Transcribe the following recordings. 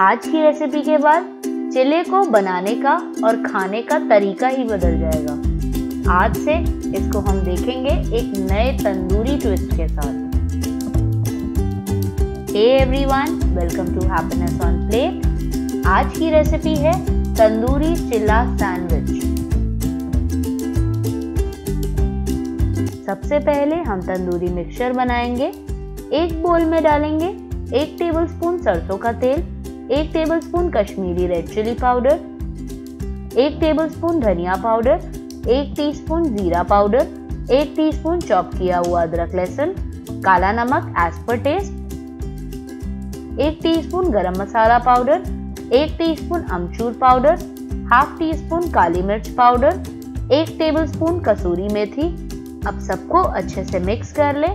आज की रेसिपी के बाद चिले को बनाने का और खाने का तरीका ही बदल जाएगा। आज से इसको हम देखेंगे एक नए तंदूरी ट्विस्ट के साथ। Hey everyone welcome to happiness on plate आज की रेसिपी है तंदूरी चिल्ला सैंडविच सबसे पहले हम तंदूरी मिक्सचर बनाएँगे। एक बोल में डालेंगे एक टेबलस्पून सरसों का तेल। एक tablespoon Kashmiri red chilli powder एक टेबलस्पून धनिया पाउडर एक टीस्पून जीरा पाउडर एक टीस्पून चॉप किया हुआ अदरक लहसुन, काला नमक एज पर टेस्ट एक टीस्पून गरम मसाला पाउडर एक टीस्पून अमचूर पाउडर हाफ़ टी स्पून काली मिर्च पाउडर एक टेबलस्पून कसूरी मेथी। अब सबको अच्छे से मिक्स कर ले।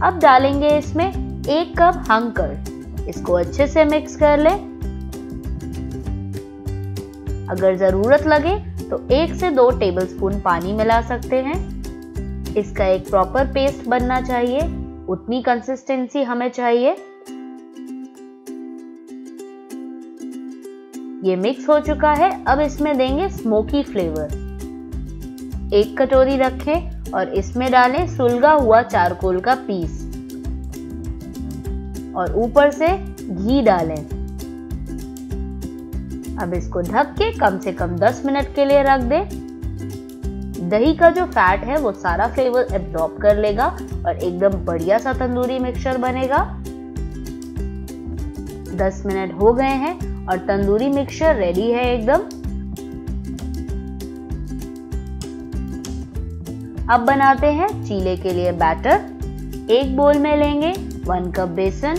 अब डालेंगे इसमें एक कप हंग कर इसको अच्छे से मिक्स कर ले। अगर ज़रूरत लगे तो एक से दो टेबलस्पून पानी मिला सकते हैं। इसका एक प्रॉपर पेस्ट बनना चाहिए। उतनी कंसिस्टेंसी हमें चाहिए। ये मिक्स हो चुका है। अब इसमें देंगे स्मोकी फ्लेवर एक कटोरी रखें और इसमें डालें सुलगा हुआ चारकोल का पीस। और ऊपर से घी डालें। अब इसको ढक के कम से कम 10 मिनट के लिए रख दें। दही का जो फैट है, वो सारा फ्लेवर एब्जॉर्ब कर लेगा और एकदम बढ़िया सा तंदूरी मिक्सचर बनेगा। 10 मिनट हो गए हैं और तंदूरी मिक्सचर रेडी है एकदम। अब बनाते हैं चीले के लिए बैटर एक बोल में लेंगे। वन कप बेसन,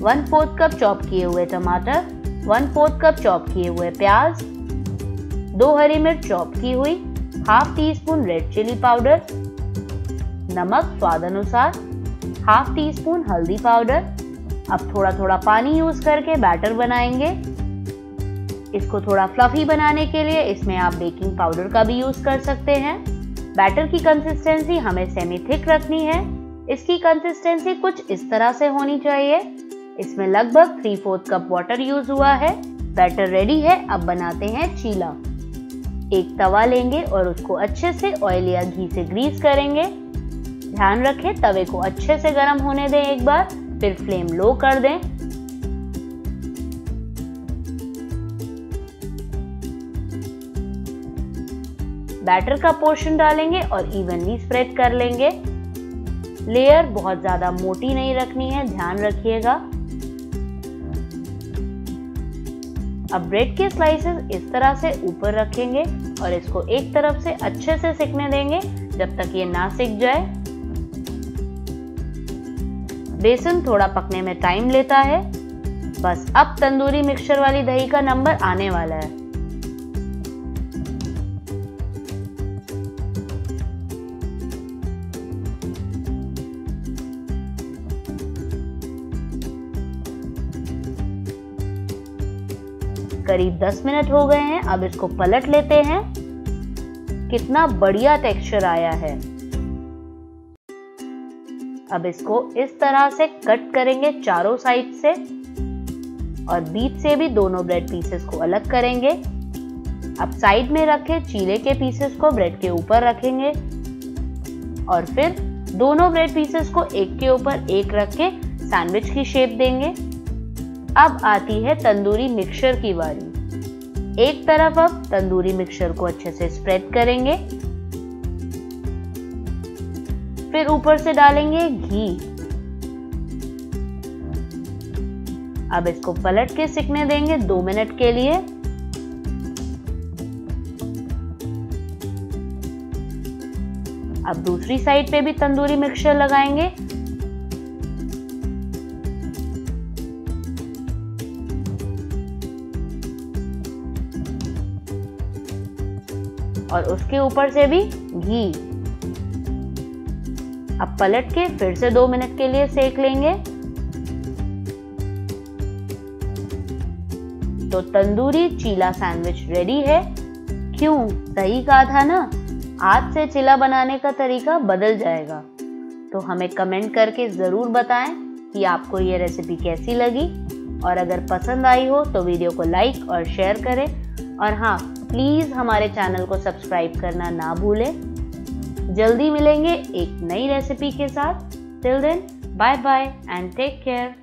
वन फोर्थ कप चॉप किए हुए टमाटर, वन फोर्थ कप चॉप किए हुए प्याज, दो हरी मिर्च चॉप की हुई, half teaspoon red chilli powder, नमक स्वाद अनुसार, हाफ़ टी स्पून हल्दी पाउडर। अब थोड़ा थोड़ा पानी यूज़ करके बैटर बनाएँगे। इसको थोड़ा फ्लफी बनाने के लिए इसमें आप बेकिंग पाउडर का भी यूज़ कर सकते हैं। बैटर की कंसिस्टेंसी हमें सेमी थिक रखनी है। इसकी कंसिस्टेंसी कुछ इस तरह से होनी चाहिए। इसमें लगभग three fourth cup water use हुआ है। बैटर रेडी है, अब बनाते हैं चीला। एक तवा लेंगे और उसको अच्छे से ऑयल या घी से ग्रीस करेंगे। ध्यान रखें, तवे को अच्छे से गर्म होने दें एक बार, फिर फ्लेम लो कर दें। बैटर का पोर्शन डालेंगे और इवनली स्प्रेड कर लेंगे। लेयर बहुत ज़्यादा मोटी नहीं रखनी है, ध्यान रखिएगा। अब ब्रेड के स्लाइसेस इस तरह से ऊपर रखेंगे और इसको एक तरफ़ से अच्छे से सिकने देंगे जब तक ये ना सिक जाए। बेसन थोड़ा पकने में टाइम लेता है। बस अब तंदूरी मिक्सचर वाली दही का नंबर आने वाला है। करीब 10 मिनट हो गए हैं, अब इसको पलट लेते हैं। कितना बढ़िया टेक्सचर आया है। अब इसको इस तरह से कट करेंगे चारों साइड से और बीच से भी दोनों ब्रेड पीसेस को अलग करेंगे। अब साइड में रखे चीले के पीसेस को ब्रेड के ऊपर रखेंगे और फिर दोनों ब्रेड पीसेस को एक के ऊपर एक रख के सैंडविच की शेप देंगे। अब आती है तंदूरी मिक्सचर की बारी। एक तरफ़ अब तंदूरी मिक्सचर को अच्छे से स्प्रेड करेंगे। फिर ऊपर से डालेंगे घी। अब इसको पलट के सिकने देंगे दो मिनट के लिए। अब दूसरी साइड पे भी तंदूरी मिक्सचर लगाएँगे। और उसके ऊपर से भी घी। अब पलट के फिर से दो मिनट के लिए सेक लेंगे। तो तंदूरी चीला सैंडविच रेडी है। क्यों? सही कहा था ना? आज से चिला बनाने का तरीका बदल जाएगा। तो हमें कमेंट करके ज़रूर बताएँ कि आपको ये रेसिपी कैसी लगी। और अगर पसंद आई हो तो वीडियो को लाइक और शेयर करें। और हाँ प्लीज़ हमारे चैनल को सब्सक्राइब करना ना भूलें। जल्दी मिलेंगे एक नई रेसिपी के साथ। Till then bye bye and take care